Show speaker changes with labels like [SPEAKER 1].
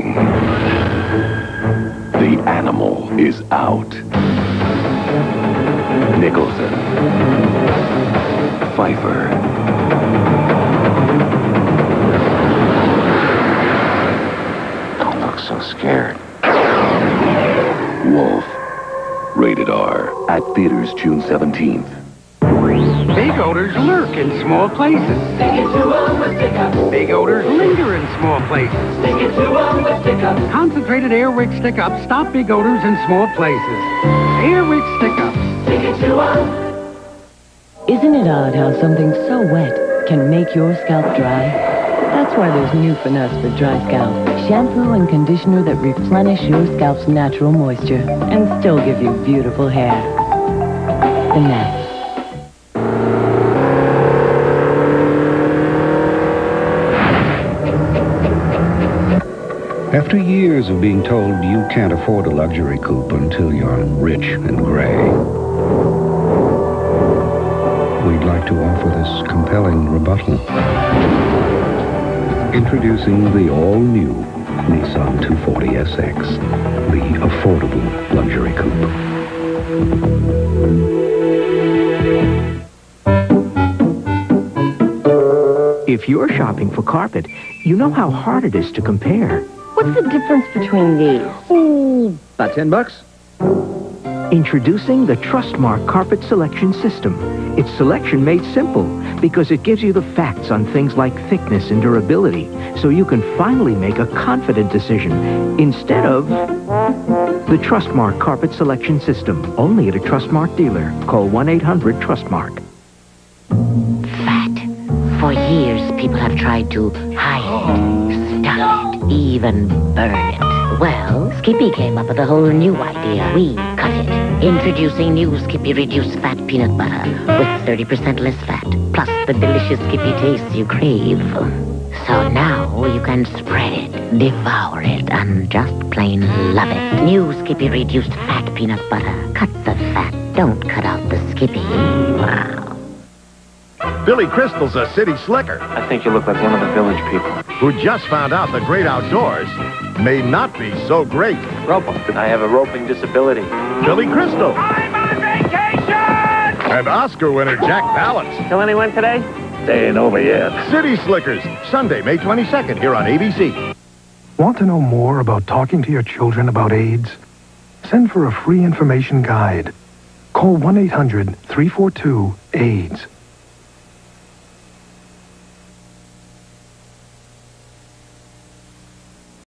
[SPEAKER 1] coming. The animal is out. Nicholson. Pfeiffer.
[SPEAKER 2] Don't look so scared.
[SPEAKER 1] Wolf. Rated R. At theaters June 17th.
[SPEAKER 3] Big odors lurk in small places. Big odors linger in small places. Concentrated Air Wick Stick Up stop big odors in small places. Air Wick Stick Up.
[SPEAKER 4] Isn't it odd how something so wet can make your scalp dry? That's why there's new Finesse for dry scalp. Shampoo and conditioner that replenish your scalp's natural moisture and still give you beautiful hair. Finesse.
[SPEAKER 5] After years of being told you can't afford a luxury coupe until you're rich and gray, we'd like to offer this compelling rebuttal. Introducing the all-new Nissan 240SX, the affordable luxury coupe.
[SPEAKER 6] If you're shopping for carpet, you know how hard it is to compare.
[SPEAKER 4] What's the difference between these?
[SPEAKER 6] Oh, about 10 bucks. Introducing the Trustmark Carpet Selection System. It's selection made simple because it gives you the facts on things like thickness and durability so you can finally make a confident decision instead of the Trustmark Carpet Selection System. Only at a Trustmark dealer. Call 1-800-TRUSTMARK.
[SPEAKER 7] Fat. For years, people have tried to hide it, stuff it, even burn it. Well, Skippy came up with a whole new idea. We cut it. Introducing new Skippy Reduced Fat Peanut Butter with 30% less fat, plus the delicious Skippy taste you crave. So now you can spread it, devour it, and just plain love it. New Skippy Reduced Fat Peanut Butter. Cut the fat, don't cut out the Skippy. Wow.
[SPEAKER 8] Billy Crystal's a city slicker
[SPEAKER 2] I think you look like one of the village people.
[SPEAKER 8] who just found out the great outdoors may not be so great.
[SPEAKER 2] Rope 'em. I have a roping disability.
[SPEAKER 8] Billy Crystal. I'm on vacation! And Oscar winner Jack Palance.
[SPEAKER 2] Kill anyone today? They ain't over yet.
[SPEAKER 8] City Slickers, Sunday, May 22nd, here on ABC.
[SPEAKER 9] Want to know more about talking to your children about AIDS? Send for a free information guide. Call 1-800-342-AIDS.